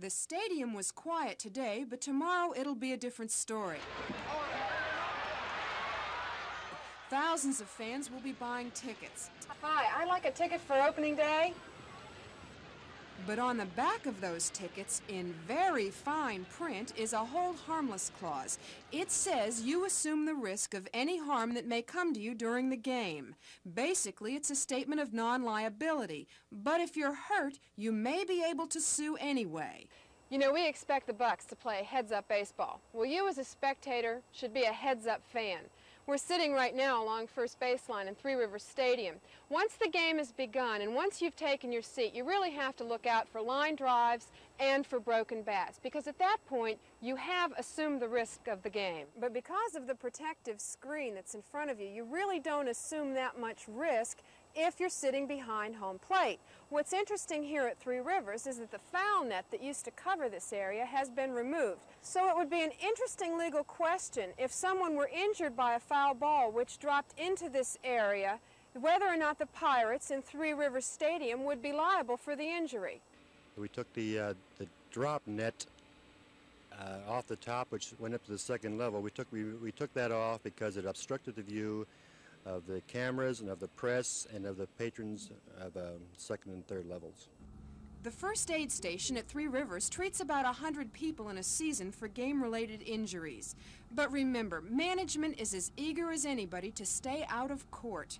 The stadium was quiet today, but tomorrow it'll be a different story. Thousands of fans will be buying tickets. Hi, I'd like a ticket for opening day. But on the back of those tickets, in very fine print, is a hold harmless clause. It says you assume the risk of any harm that may come to you during the game. Basically, it's a statement of non-liability. But if you're hurt, you may be able to sue anyway. You know, we expect the Bucs to play heads-up baseball. Well, you as a spectator should be a heads-up fan. We're sitting right now along first baseline in Three Rivers Stadium. Once the game has begun and once you've taken your seat, you really have to look out for line drives and for broken bats because at that point you have assumed the risk of the game. But because of the protective screen that's in front of you, you really don't assume that much risk if you're sitting behind home plate. What's interesting here at Three Rivers is that the foul net that used to cover this area has been removed. So it would be an interesting legal question if someone were injured by a foul ball which dropped into this area, whether or not the Pirates in Three Rivers Stadium would be liable for the injury. We took the, uh, the drop net uh, off the top, which went up to the second level. We took, we, we took that off because it obstructed the view of the cameras and of the press and of the patrons of um, second and third levels. The first aid station at Three Rivers treats about 100 people in a season for game-related injuries. But remember, management is as eager as anybody to stay out of court.